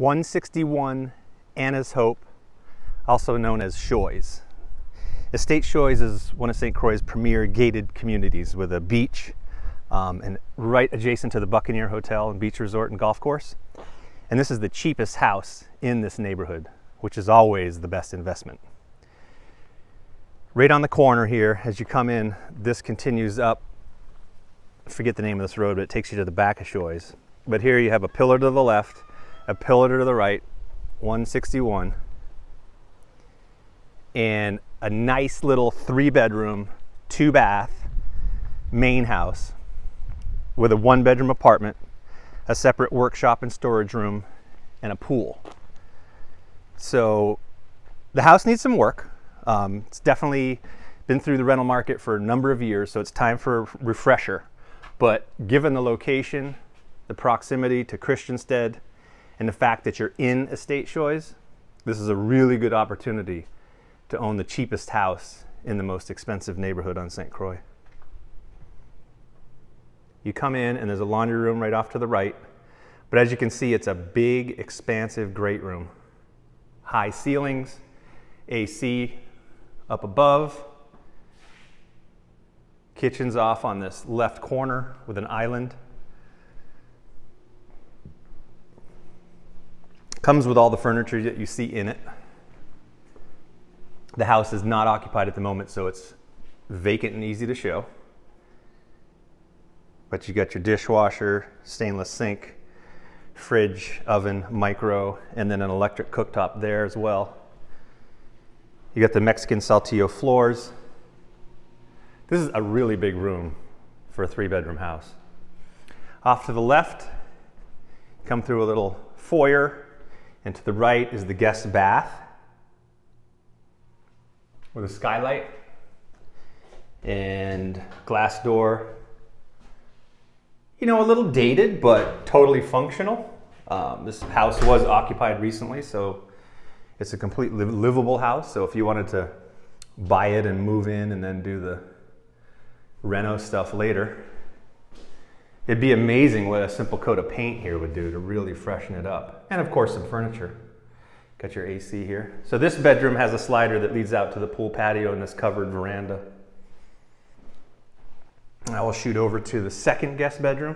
161 Anna's Hope, also known as Shoys. Estate Shoys is one of St. Croix's premier gated communities with a beach um, and right adjacent to the Buccaneer Hotel and Beach Resort and Golf Course. And this is the cheapest house in this neighborhood, which is always the best investment. Right on the corner here, as you come in, this continues up. I forget the name of this road, but it takes you to the back of Shoys. But here you have a pillar to the left, a pillar to the right, 161, and a nice little three bedroom, two bath main house with a one bedroom apartment, a separate workshop and storage room, and a pool. So the house needs some work. Um, it's definitely been through the rental market for a number of years, so it's time for a refresher. But given the location, the proximity to Christiansted, and the fact that you're in Estate Shoys, this is a really good opportunity to own the cheapest house in the most expensive neighborhood on St. Croix. You come in and there's a laundry room right off to the right. But as you can see, it's a big, expansive, great room. High ceilings, AC up above. Kitchen's off on this left corner with an island. Comes with all the furniture that you see in it. The house is not occupied at the moment, so it's vacant and easy to show. But you got your dishwasher, stainless sink, fridge, oven, micro, and then an electric cooktop there as well. You got the Mexican Saltillo floors. This is a really big room for a three bedroom house. Off to the left, come through a little foyer, and to the right is the guest bath with a skylight and glass door you know, a little dated, but totally functional. Um, this house was occupied recently, so it's a complete liv livable house. So if you wanted to buy it and move in and then do the reno stuff later, it'd be amazing what a simple coat of paint here would do to really freshen it up. And of course, some furniture. Got your AC here. So this bedroom has a slider that leads out to the pool patio and this covered veranda. I will shoot over to the second guest bedroom.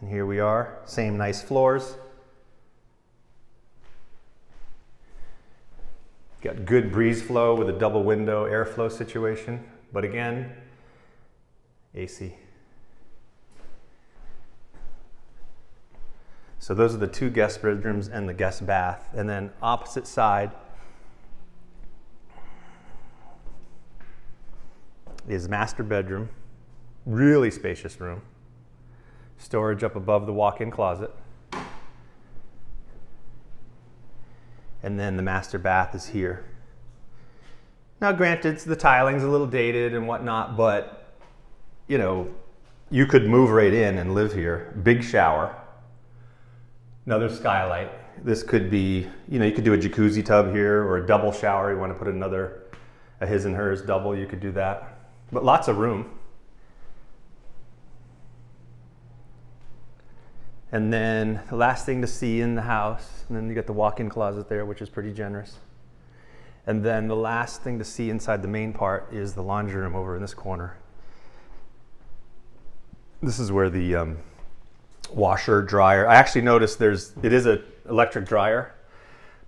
And here we are, same nice floors. Got good breeze flow with a double window airflow situation, but again, AC. So those are the two guest bedrooms and the guest bath. And then opposite side, is master bedroom, really spacious room, storage up above the walk-in closet. And then the master bath is here. Now granted, the tiling's a little dated and whatnot, but you know, you could move right in and live here. Big shower, another skylight. This could be, you know, you could do a jacuzzi tub here or a double shower. You want to put another, a his and hers double, you could do that but lots of room. And then the last thing to see in the house, and then you get the walk-in closet there, which is pretty generous. And then the last thing to see inside the main part is the laundry room over in this corner. This is where the um, washer, dryer, I actually noticed there's, it is an electric dryer,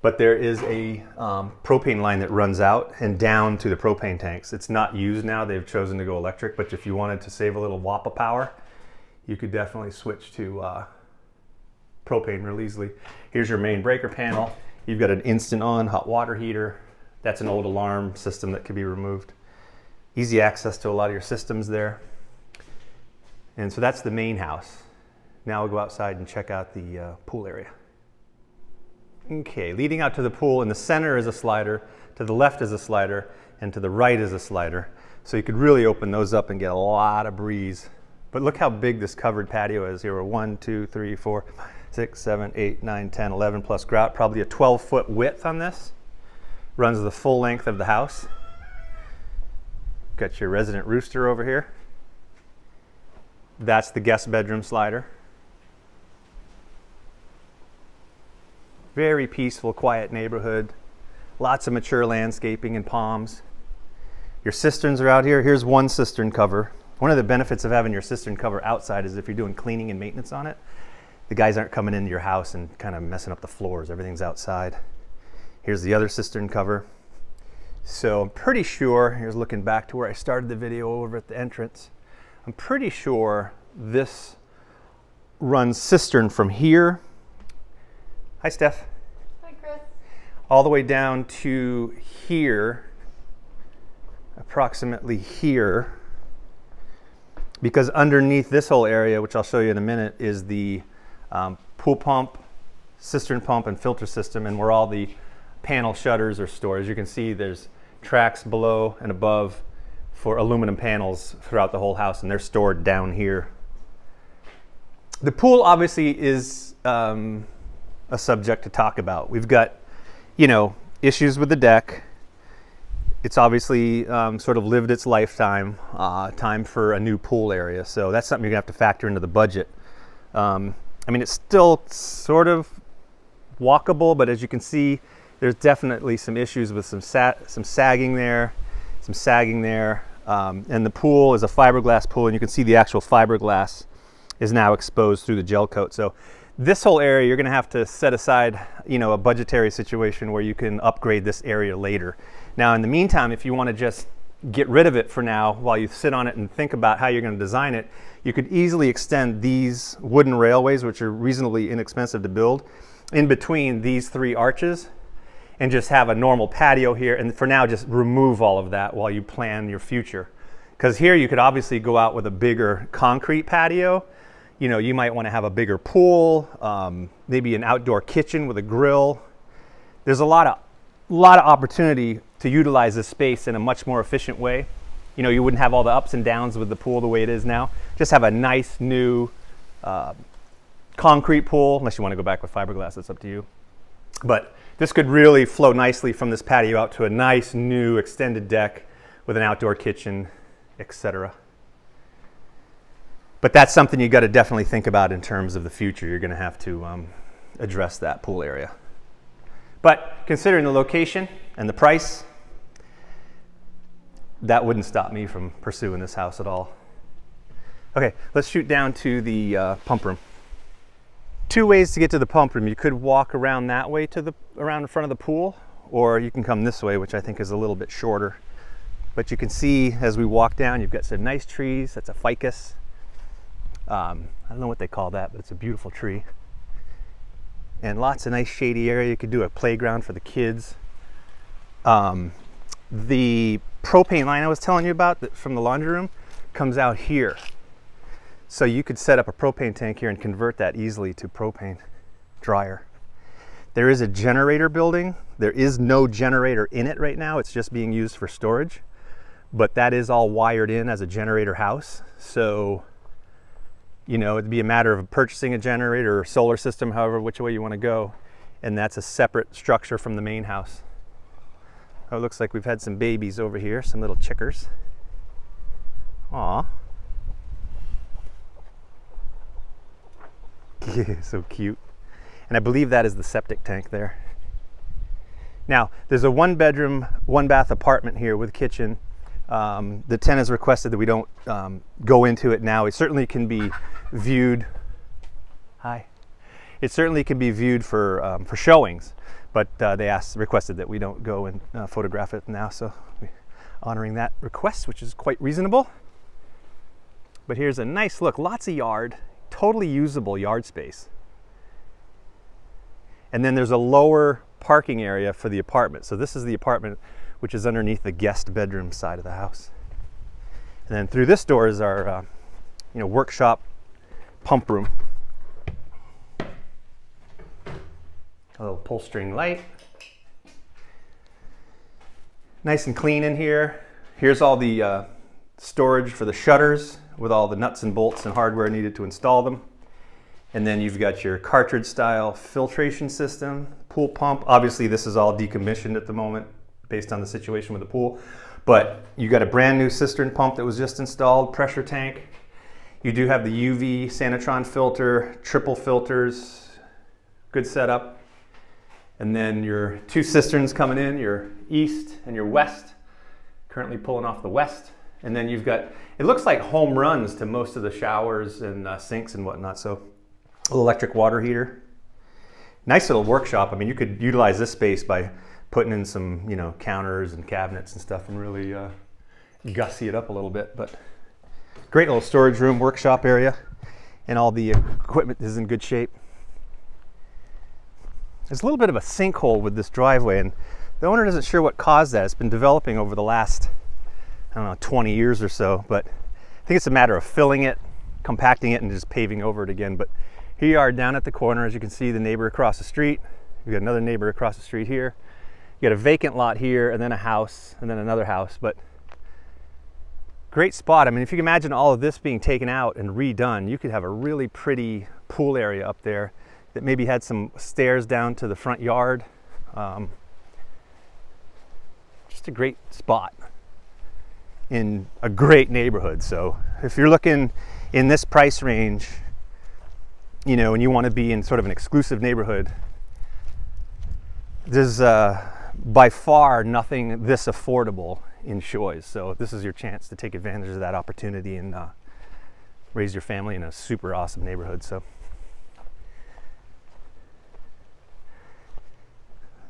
but there is a um, propane line that runs out and down to the propane tanks. It's not used now, they've chosen to go electric, but if you wanted to save a little WAPA power, you could definitely switch to uh, propane real easily. Here's your main breaker panel. You've got an instant on hot water heater. That's an old alarm system that could be removed. Easy access to a lot of your systems there. And so that's the main house. Now we'll go outside and check out the uh, pool area. Okay, leading out to the pool, in the center is a slider, to the left is a slider, and to the right is a slider. So you could really open those up and get a lot of breeze. But look how big this covered patio is. Here we're one, two, three, four, six, seven, eight, nine, 10, 11 plus grout. Probably a 12 foot width on this. Runs the full length of the house. Got your resident rooster over here. That's the guest bedroom slider. Very peaceful, quiet neighborhood. Lots of mature landscaping and palms. Your cisterns are out here. Here's one cistern cover. One of the benefits of having your cistern cover outside is if you're doing cleaning and maintenance on it, the guys aren't coming into your house and kind of messing up the floors. Everything's outside. Here's the other cistern cover. So I'm pretty sure, here's looking back to where I started the video over at the entrance. I'm pretty sure this runs cistern from here. Hi, Steph. Hi, Chris. All the way down to here, approximately here. Because underneath this whole area, which I'll show you in a minute, is the um, pool pump, cistern pump, and filter system, and where all the panel shutters are stored. As you can see, there's tracks below and above for aluminum panels throughout the whole house, and they're stored down here. The pool obviously is um, a subject to talk about. We've got, you know, issues with the deck. It's obviously um, sort of lived its lifetime, uh, time for a new pool area. So that's something you're gonna have to factor into the budget. Um, I mean, it's still sort of walkable, but as you can see, there's definitely some issues with some, sa some sagging there, some sagging there. Um, and the pool is a fiberglass pool, and you can see the actual fiberglass is now exposed through the gel coat. So this whole area, you're gonna have to set aside, you know, a budgetary situation where you can upgrade this area later. Now, in the meantime, if you wanna just get rid of it for now while you sit on it and think about how you're gonna design it, you could easily extend these wooden railways, which are reasonably inexpensive to build, in between these three arches and just have a normal patio here. And for now, just remove all of that while you plan your future. Because here you could obviously go out with a bigger concrete patio. You know, you might want to have a bigger pool, um, maybe an outdoor kitchen with a grill. There's a lot of, lot of opportunity to utilize this space in a much more efficient way. You know, you wouldn't have all the ups and downs with the pool the way it is now. Just have a nice new uh, concrete pool, unless you want to go back with fiberglass, that's up to you. But this could really flow nicely from this patio out to a nice new extended deck with an outdoor kitchen, etc. But that's something you got to definitely think about in terms of the future. You're going to have to um, address that pool area. But considering the location and the price, that wouldn't stop me from pursuing this house at all. Okay, let's shoot down to the uh, pump room two ways to get to the pump room. You could walk around that way to the around in front of the pool, or you can come this way, which I think is a little bit shorter. But you can see as we walk down, you've got some nice trees. That's a ficus. Um, I don't know what they call that, but it's a beautiful tree. And lots of nice shady area. You could do a playground for the kids. Um, the propane line I was telling you about from the laundry room comes out here. So you could set up a propane tank here and convert that easily to propane dryer. There is a generator building. There is no generator in it right now. It's just being used for storage. But that is all wired in as a generator house. So, you know, it'd be a matter of purchasing a generator or solar system, however, which way you want to go. And that's a separate structure from the main house. Oh, it looks like we've had some babies over here, some little chickers. Aw. So cute. And I believe that is the septic tank there. Now, there's a one bedroom, one bath apartment here with kitchen. Um, the tenant has requested that we don't um, go into it now. It certainly can be viewed. Hi. It certainly can be viewed for, um, for showings, but uh, they asked, requested that we don't go and uh, photograph it now. So we're honoring that request, which is quite reasonable. But here's a nice look, lots of yard totally usable yard space. And then there's a lower parking area for the apartment. So this is the apartment which is underneath the guest bedroom side of the house. And then through this door is our uh, you know, workshop pump room. A little pull string light. Nice and clean in here. Here's all the uh, storage for the shutters with all the nuts and bolts and hardware needed to install them. And then you've got your cartridge style filtration system, pool pump. Obviously this is all decommissioned at the moment based on the situation with the pool. But you got a brand new cistern pump that was just installed, pressure tank. You do have the UV Sanitron filter, triple filters, good setup. And then your two cisterns coming in, your east and your west, currently pulling off the west. And then you've got, it looks like home runs to most of the showers and uh, sinks and whatnot. So, electric water heater. Nice little workshop. I mean, you could utilize this space by putting in some, you know, counters and cabinets and stuff and really uh, gussy it up a little bit. But great little storage room, workshop area, and all the equipment is in good shape. There's a little bit of a sinkhole with this driveway, and the owner isn't sure what caused that. It's been developing over the last, I don't know, 20 years or so, but I think it's a matter of filling it, compacting it, and just paving over it again. But here you are down at the corner. As you can see, the neighbor across the street. You've got another neighbor across the street here. You got a vacant lot here, and then a house, and then another house. But great spot. I mean, if you can imagine all of this being taken out and redone, you could have a really pretty pool area up there that maybe had some stairs down to the front yard. Um, just a great spot in a great neighborhood. So if you're looking in this price range, you know, and you want to be in sort of an exclusive neighborhood, there's uh, by far nothing this affordable in Shoys. So this is your chance to take advantage of that opportunity and uh, raise your family in a super awesome neighborhood. So.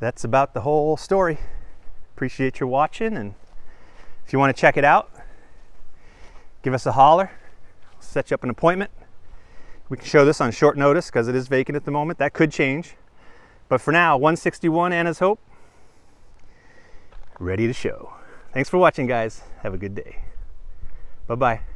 that's about the whole story. Appreciate your watching, and if you want to check it out, give us a holler. set you up an appointment. We can show this on short notice because it is vacant at the moment. That could change. But for now, 161 Anna's Hope, ready to show. Thanks for watching, guys. Have a good day. Bye-bye.